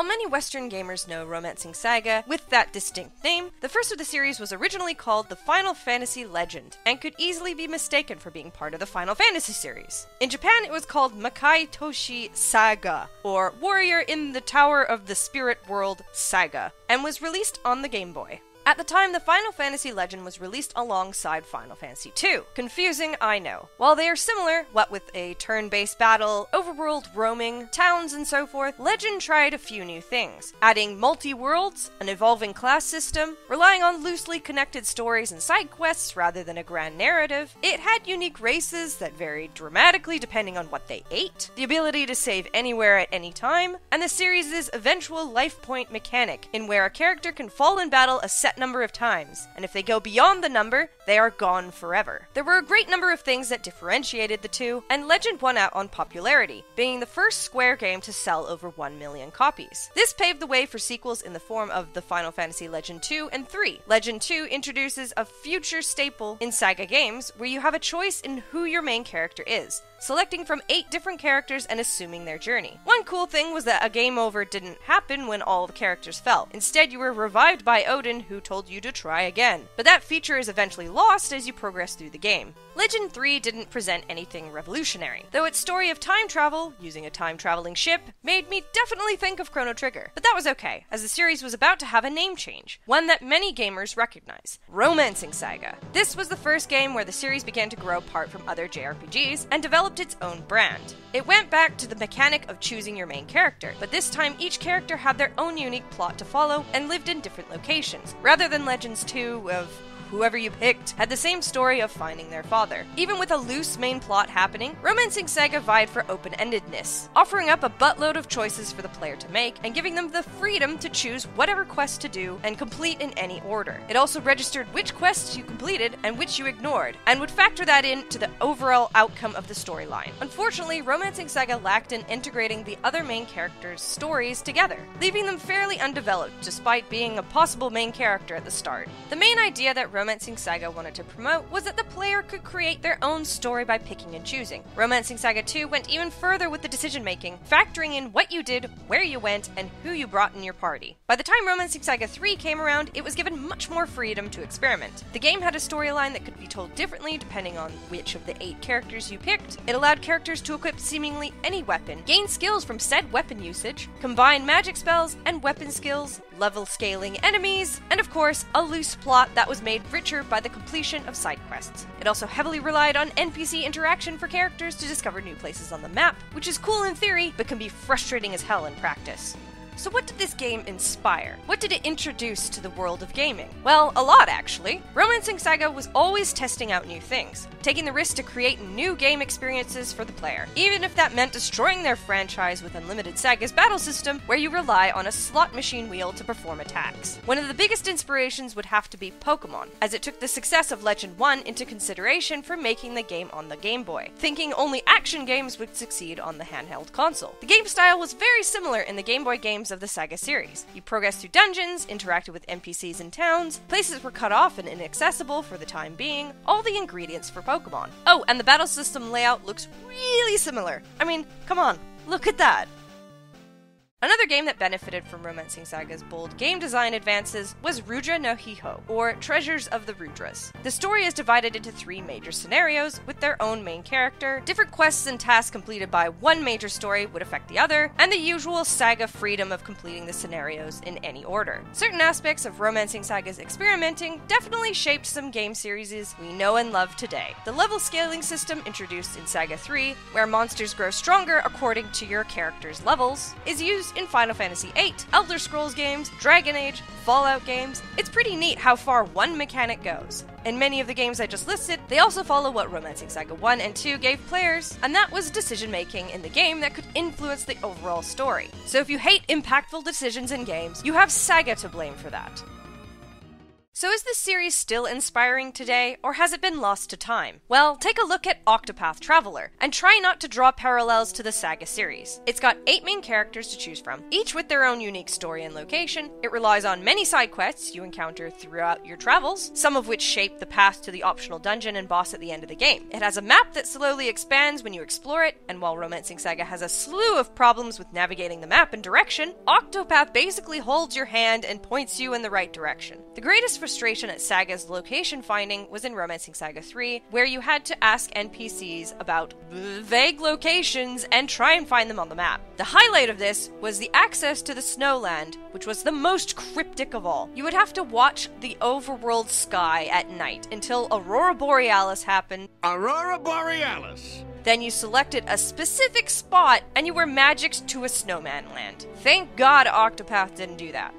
While many Western gamers know Romancing Saga with that distinct name, the first of the series was originally called the Final Fantasy Legend and could easily be mistaken for being part of the Final Fantasy series. In Japan, it was called Makai Toshi Saga, or Warrior in the Tower of the Spirit World Saga, and was released on the Game Boy. At the time, the Final Fantasy Legend was released alongside Final Fantasy II. Confusing, I know. While they are similar, what with a turn based battle, overworld roaming, towns, and so forth, Legend tried a few new things, adding multi worlds, an evolving class system, relying on loosely connected stories and side quests rather than a grand narrative. It had unique races that varied dramatically depending on what they ate, the ability to save anywhere at any time, and the series' eventual life point mechanic, in where a character can fall in battle a set number of times, and if they go beyond the number, they are gone forever. There were a great number of things that differentiated the two, and Legend won out on popularity, being the first Square game to sell over 1 million copies. This paved the way for sequels in the form of the Final Fantasy Legend 2 and 3. Legend 2 introduces a future staple in Saga games where you have a choice in who your main character is, selecting from eight different characters and assuming their journey. One cool thing was that a game over didn't happen when all the characters fell. Instead, you were revived by Odin, who told you to try again. But that feature is eventually lost as you progress through the game. Legend 3 didn't present anything revolutionary, though its story of time travel, using a time traveling ship, made me definitely think of Chrono Trigger. But that was okay, as the series was about to have a name change, one that many gamers recognize Romancing Saga. This was the first game where the series began to grow apart from other JRPGs and developed its own brand. It went back to the mechanic of choosing your main character, but this time each character had their own unique plot to follow and lived in different locations, rather than Legends 2 of whoever you picked had the same story of finding their father. Even with a loose main plot happening, Romancing Saga vied for open endedness, offering up a buttload of choices for the player to make and giving them the freedom to choose whatever quest to do and complete in any order. It also registered which quests you completed and which you ignored, and would factor that into the overall outcome of the storyline. Unfortunately, Romancing Saga lacked in integrating the other main characters' stories together, leaving them fairly undeveloped despite being a possible main character at the start. The main idea that Romancing Saga wanted to promote was that the player could create their own story by picking and choosing. Romancing Saga 2 went even further with the decision making, factoring in what you did, where you went, and who you brought in your party. By the time Romancing Saga 3 came around, it was given much more freedom to experiment. The game had a storyline that could be told differently depending on which of the eight characters you picked. It allowed characters to equip seemingly any weapon, gain skills from said weapon usage, combine magic spells and weapon skills, level scaling enemies, and of course, a loose plot that was made richer by the completion of side quests. It also heavily relied on NPC interaction for characters to discover new places on the map, which is cool in theory, but can be frustrating as hell in practice. So, what did this game inspire? What did it introduce to the world of gaming? Well, a lot actually. Romancing Saga was always testing out new things, taking the risk to create new game experiences for the player, even if that meant destroying their franchise with Unlimited Saga's battle system, where you rely on a slot machine wheel to perform attacks. One of the biggest inspirations would have to be Pokemon, as it took the success of Legend 1 into consideration for making the game on the Game Boy, thinking only action games would succeed on the handheld console. The game style was very similar in the Game Boy games of the Saga series. You progressed through dungeons, interacted with NPCs in towns, places were cut off and inaccessible for the time being, all the ingredients for Pokemon. Oh, and the battle system layout looks really similar. I mean, come on, look at that. Another game that benefited from Romancing Saga's bold game design advances was Rudra no Hihou, or Treasures of the Rudras. The story is divided into three major scenarios with their own main character. Different quests and tasks completed by one major story would affect the other, and the usual Saga freedom of completing the scenarios in any order. Certain aspects of Romancing Saga's experimenting definitely shaped some game series we know and love today. The level scaling system introduced in Saga 3, where monsters grow stronger according to your character's levels, is used in Final Fantasy VIII, Elder Scrolls games, Dragon Age, Fallout games. It's pretty neat how far one mechanic goes. In many of the games I just listed, they also follow what Romancing Saga 1 and 2 gave players, and that was decision making in the game that could influence the overall story. So if you hate impactful decisions in games, you have Saga to blame for that. So is this series still inspiring today, or has it been lost to time? Well, take a look at Octopath Traveler, and try not to draw parallels to the Saga series. It's got eight main characters to choose from, each with their own unique story and location. It relies on many side quests you encounter throughout your travels, some of which shape the path to the optional dungeon and boss at the end of the game. It has a map that slowly expands when you explore it, and while Romancing Saga has a slew of problems with navigating the map and direction, Octopath basically holds your hand and points you in the right direction. The greatest frustration at Saga's location finding was in Romancing Saga 3, where you had to ask NPCs about vague locations and try and find them on the map. The highlight of this was the access to the Snowland, which was the most cryptic of all. You would have to watch the overworld sky at night until Aurora Borealis happened. Aurora Borealis! Then you selected a specific spot and you were magicked to a snowman land. Thank God Octopath didn't do that.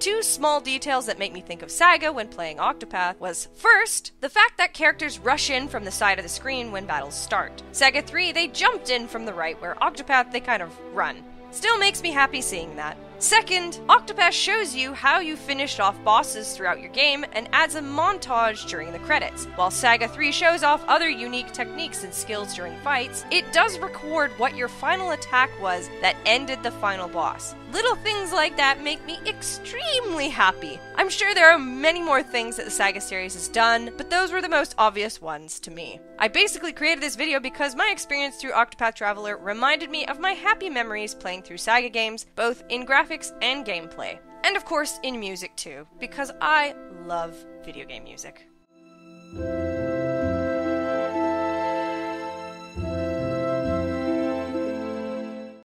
Two small details that make me think of Saga when playing Octopath was first, the fact that characters rush in from the side of the screen when battles start. Saga 3, they jumped in from the right, where Octopath, they kind of run. Still makes me happy seeing that. Second, Octopath shows you how you finished off bosses throughout your game and adds a montage during the credits. While Saga 3 shows off other unique techniques and skills during fights, it does record what your final attack was that ended the final boss. Little things like that make me extremely happy. I'm sure there are many more things that the Saga series has done, but those were the most obvious ones to me. I basically created this video because my experience through Octopath Traveler reminded me of my happy memories playing through Saga games, both in graphics graphics and gameplay. And of course, in music too, because I love video game music.